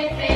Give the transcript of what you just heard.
Pepe.